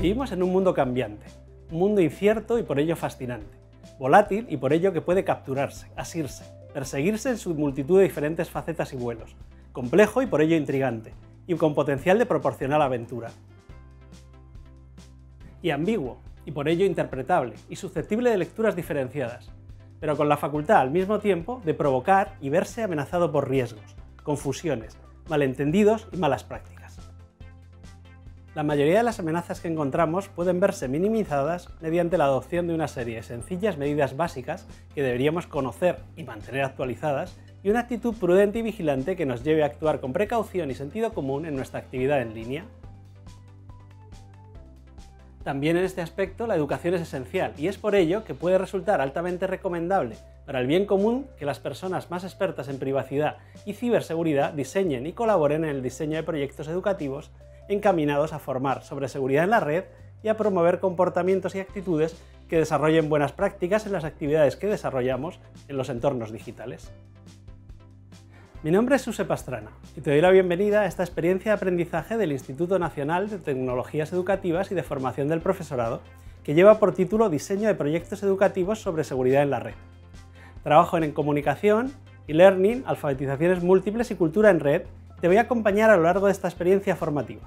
Vivimos en un mundo cambiante, un mundo incierto y por ello fascinante, volátil y por ello que puede capturarse, asirse, perseguirse en su multitud de diferentes facetas y vuelos, complejo y por ello intrigante, y con potencial de proporcionar aventura. Y ambiguo, y por ello interpretable, y susceptible de lecturas diferenciadas, pero con la facultad al mismo tiempo de provocar y verse amenazado por riesgos, confusiones, malentendidos y malas prácticas. La mayoría de las amenazas que encontramos pueden verse minimizadas mediante la adopción de una serie de sencillas medidas básicas que deberíamos conocer y mantener actualizadas y una actitud prudente y vigilante que nos lleve a actuar con precaución y sentido común en nuestra actividad en línea. También en este aspecto la educación es esencial y es por ello que puede resultar altamente recomendable para el bien común que las personas más expertas en privacidad y ciberseguridad diseñen y colaboren en el diseño de proyectos educativos encaminados a formar sobre seguridad en la red y a promover comportamientos y actitudes que desarrollen buenas prácticas en las actividades que desarrollamos en los entornos digitales. Mi nombre es Suse Pastrana y te doy la bienvenida a esta experiencia de aprendizaje del Instituto Nacional de Tecnologías Educativas y de Formación del Profesorado, que lleva por título Diseño de Proyectos Educativos sobre Seguridad en la Red. Trabajo en comunicación, e-learning, alfabetizaciones múltiples y cultura en red. Te voy a acompañar a lo largo de esta experiencia formativa.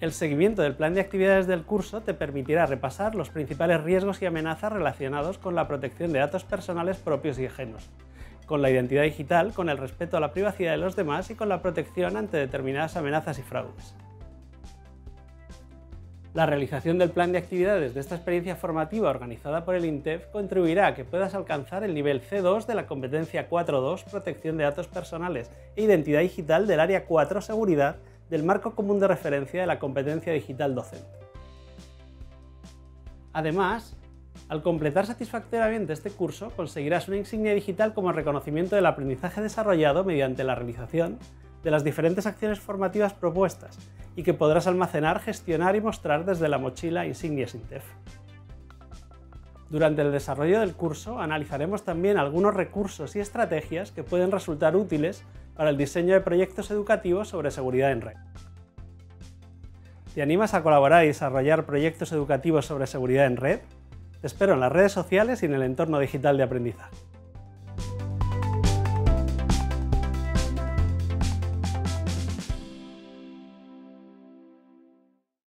El seguimiento del plan de actividades del curso te permitirá repasar los principales riesgos y amenazas relacionados con la protección de datos personales propios y ajenos, con la identidad digital, con el respeto a la privacidad de los demás y con la protección ante determinadas amenazas y fraudes. La realización del plan de actividades de esta experiencia formativa organizada por el INTEF contribuirá a que puedas alcanzar el nivel C2 de la competencia 4.2 Protección de datos personales e identidad digital del área 4 Seguridad del marco común de referencia de la competencia digital docente. Además, al completar satisfactoriamente este curso, conseguirás una insignia digital como reconocimiento del aprendizaje desarrollado mediante la realización de las diferentes acciones formativas propuestas y que podrás almacenar, gestionar y mostrar desde la mochila Insignia Sintef. Durante el desarrollo del curso analizaremos también algunos recursos y estrategias que pueden resultar útiles para el diseño de proyectos educativos sobre seguridad en red. ¿Te animas a colaborar y desarrollar proyectos educativos sobre seguridad en red? Te espero en las redes sociales y en el entorno digital de aprendizaje.